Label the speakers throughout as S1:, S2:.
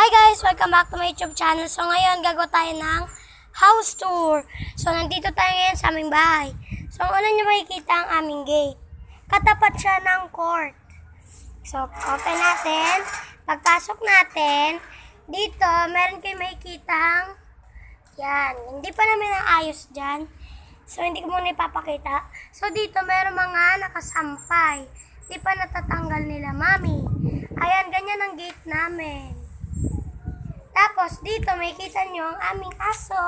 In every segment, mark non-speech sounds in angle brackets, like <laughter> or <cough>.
S1: Hi guys! Welcome back to my YouTube channel. So ngayon, gagawa tayo ng house tour. So nandito tayo ngayon sa aming bahay. So ang una nyo makikita ang aming gate. Katapat siya ng court. So open natin. Pagpasok natin, dito meron kayo makikita yan. Hindi pa namin naayos dyan. So hindi ko muna ipapakita. So dito meron mga nakasampay. Di pa natatanggal nila, mami. Ayan, ganyan ang gate namin. Tapos, dito, may kita nyo ang aming aso.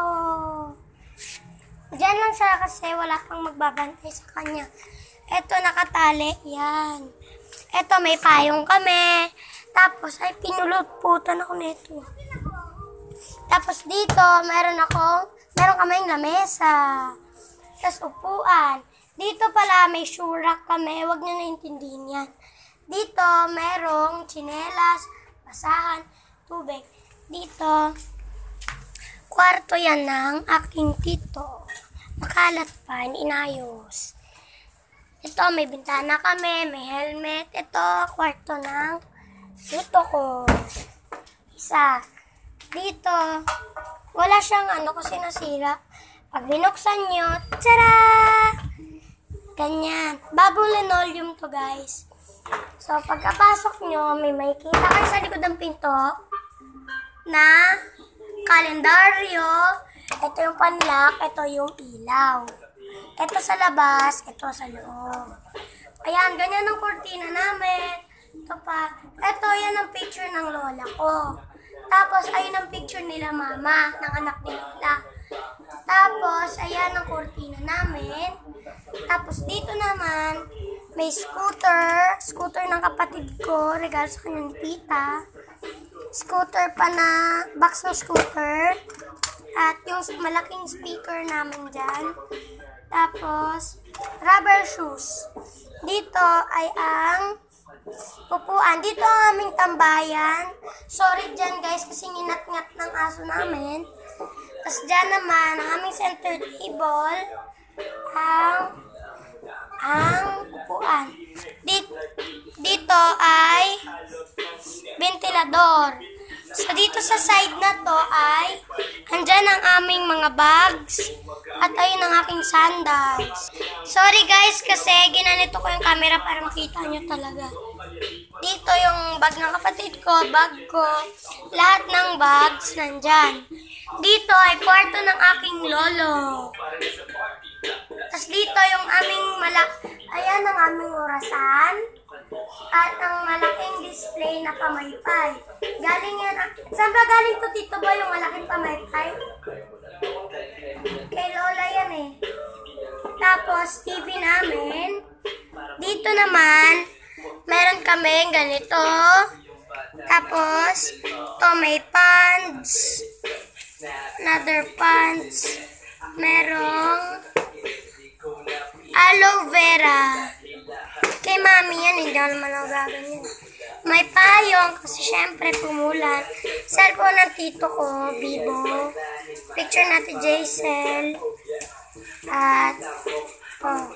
S1: Diyan lang siya kasi wala kang magbabantay sa kanya. Ito, nakatali. Yan. Ito, may payong kami. Tapos, ay, pinulot-putan ako nito. Tapos, dito, meron ako, meron kaming lamesa. Tapos, upuan. Dito pala, may shurak kami. Huwag nyo naintindihin yan. Dito, merong chinelas, basahan, tubig. Dito, kwarto yan ng aking tito. Makalat pa, inayos. Ito, may bintana kami, may helmet. Ito, kwarto ng tito ko. Isa. Dito, wala siyang ano kasi nasira. Pag binuksan nyo, tara! Ganyan. Bagong linoleum to, guys. So, pagkapasok nyo, may makikita kayo sa likod ng pinto na kalendaryo. Ito yung panlock, ito yung ilaw. Ito sa labas, ito sa loob. Ayan, ganyan ang kurtina namin. Ito pa. Ito, yan ang picture ng lola ko. Tapos, ayun ang picture nila mama, ng anak ni Lola. Tapos, ayan ang kurtina namin. Tapos, dito naman, may scooter. Scooter ng kapatid ko, regalo sa kanya ni tita. Scooter pa na, box ng scooter. At yung malaking speaker namin dyan. Tapos, rubber shoes. Dito ay ang upuan. Dito ang aming tambayan. Sorry dyan guys kasi nginat-ngat ng aso namin. Tapos dyan naman, ang aming center table, ang ang upuan. Dito, dito ay ventilador. So, dito sa side na to ay andyan ang aming mga bags at ayun ang aking sandals. Sorry guys kasi ginanito ko yung camera para makita nyo talaga. Dito yung bag ng kapatid ko, bag ko, lahat ng bags nandyan. Dito ay kwarto ng aking lolo. Tapos dito yung aming malak... Ayan ang aming orasan. At ang malaking display na pamaypay. Galing yan... ah, Saan ba galing to dito ba yung malaking pamaypay? Kay Lola yan eh. Tapos TV namin. Dito naman, meron kami ganito. Tapos, to may pants. Another pants. Merong aloe vera. Kay mami yan, hindi ako naman ako gaganyan. May payong kasi syempre pumulan. Cellphone ng tito ko, Vivo. Picture natin Jaisel. At, oh.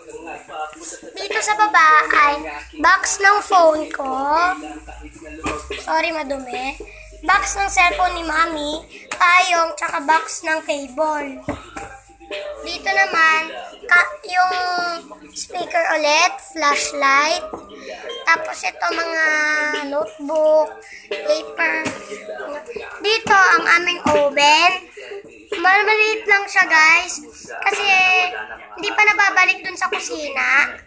S1: Dito sa baba ay box ng phone ko. Sorry, madumi. Box ng cellphone ni mami. Payong, tsaka box ng cable. Dito naman, ka, yung speaker ulit, flashlight. Tapos ito mga notebook, paper. Dito ang aming oven. Malmaliit lang siya guys. Kasi hindi pa nababalik dun sa kusina.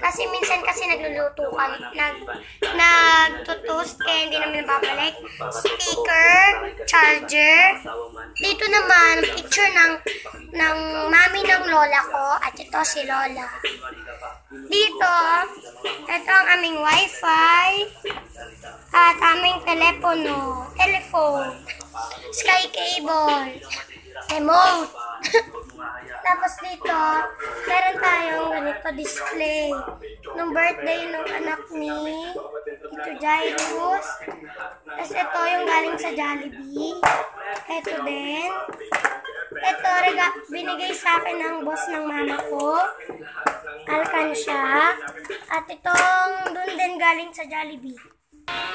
S1: Kasi minsan kasi nagluluto kami, nag, nagtutoast kaya hindi namin nababalik. Speaker, charger. Dito naman, picture ng, ng mami ng lola ko at ito si lola. Dito, ito ang aming wifi at aming telepono, telephone, sky cable, remote. <laughs> Tapos dito, meron tayong ganito display. Nung birthday nung anak ni Tito Jairus. Tapos ito yung galing sa Jollibee. Ito din. Ito, rega, binigay sa akin ng boss ng mama ko. Alkansya. At itong dun din galing sa Jollibee.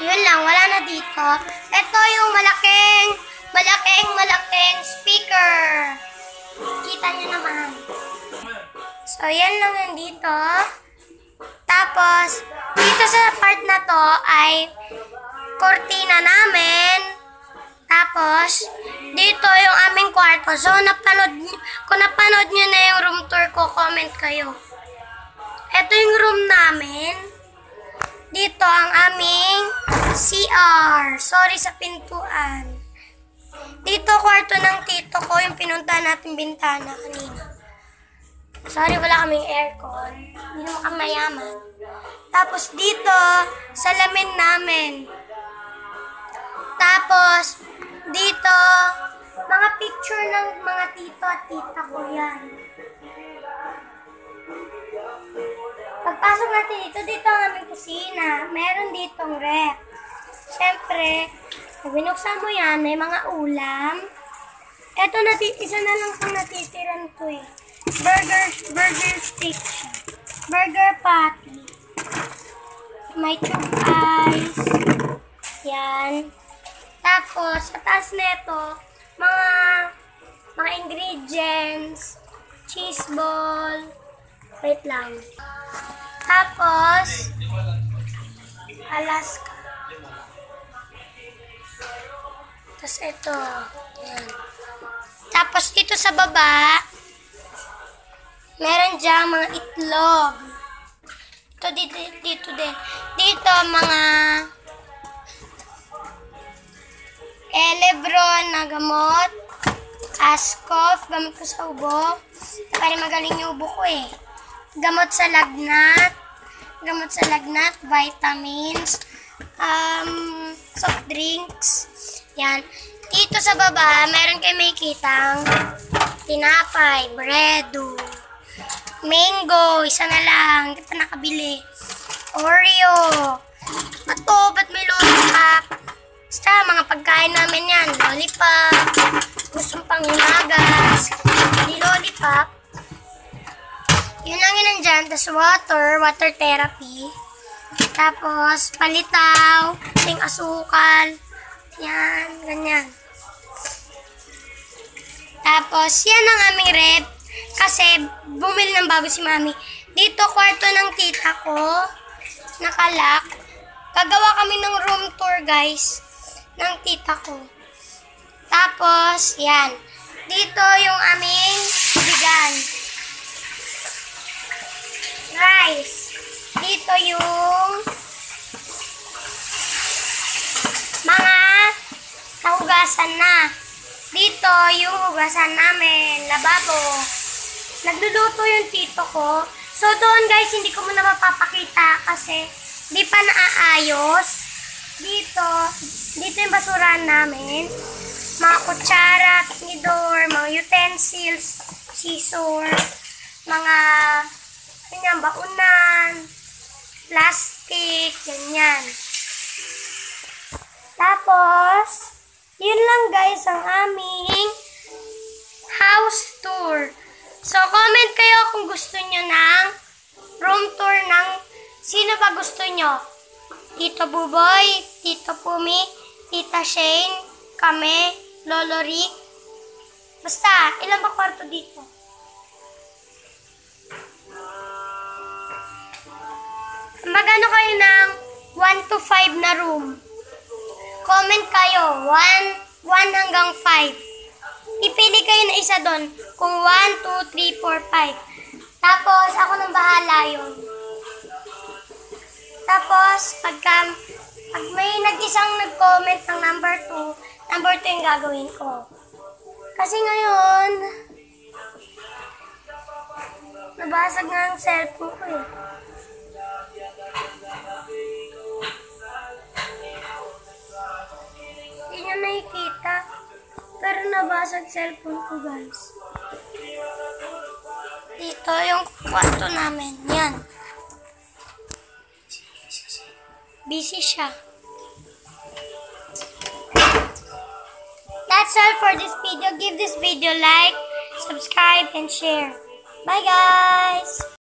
S1: Yun lang, wala na dito. Ito yung malaking, malaking, malaking speaker. Kita nyo naman. So, yan lang yan dito. Tapos, dito sa part na to ay kortina namin. Tapos, dito yung aming kwarto. So, napanood, kung napanood nyo na yung room tour ko, comment kayo. Ito yung room namin. Dito ang aming CR. Sorry sa pintuan. Dito kwarto ng tito ko, yung pinunta natin bintana kanina. Sorry, wala kaming aircon. Hindi naman kami mayaman. Tapos dito, salamin namin. Tapos, dito, mga picture ng mga tito at tita ko yan. Pagpasok natin dito, dito ang aming kusina. Meron ditong rep. Siyempre, pag binuksan mo yan, may mga ulam. Ito, nati isa na lang itong natitiran ko eh. Burger, burger stick siya. Burger patty. May tube ice. Yan. Tapos, sa taas nito, mga mga ingredients, cheese ball, wait lang. Tapos, Alaska. Tapos ito, yan. Tapos dito sa baba, meron dyan mga itlog. Ito dito, dito din. Dito mga Elebron na gamot. Ascoff, gamot ko sa ubo. Para magaling yung ubo ko eh. Gamot sa lagnat. Gamot sa lagnat, vitamins, um, soft drinks. Yan. Dito sa baba, meron kayo may kitang tinapay, bredo, mango, isa na lang. Pa nakabili. Oreo. Ito, ba't may lollipop? Basta, mga pagkain namin yan. Lollipop. Gustong pang himagas. Hindi lollipop. Yun lang yun nandyan. Tapos water, water therapy. Tapos, palitaw, ting asukal. Yan, ganyan. Tapos, yan ang aming rep. Kasi, bumili ng bago si mami. Dito, kwarto ng tita ko. Nakalak. Gagawa kami ng room tour, guys. Ng tita ko. Tapos, yan. Dito yung aming bigan. Rice. Dito yung mga kahugasan na. Dito yung hugasan namin, lababo. Nagluluto yung tito ko. So doon guys, hindi ko muna mapapakita kasi di pa naaayos. Dito, dito yung basurahan namin. Mga kutsara, tinidor, mga utensils, scissor, mga ganyan, baunan, plastic, ganyan. Tapos, yun lang guys ang aming house tour. So, comment kayo kung gusto nyo ng room tour ng sino ba gusto nyo. Tito Buboy, Tito Pumi, Tita Shane, kami, Lolo Rick. Basta, ilan ba kwarto dito? Magano kayo ng 1 to 5 na room? Comment kayo, 1, 1 hanggang 5. Ipili kayo na isa doon kung 1, 2, 3, 4, 5. Tapos, ako nang bahala yun. Tapos, pagka, pag may nag-isang nag-comment ng number 2, number 2 yung gagawin ko. Kasi ngayon, nabasag nga ang cellphone ko eh. Nyo nakikita. Pero nabasag cellphone ko, guys. Dito yung kwarto namin. Yan. Busy siya. That's all for this video. Give this video like, subscribe, and share. Bye, guys!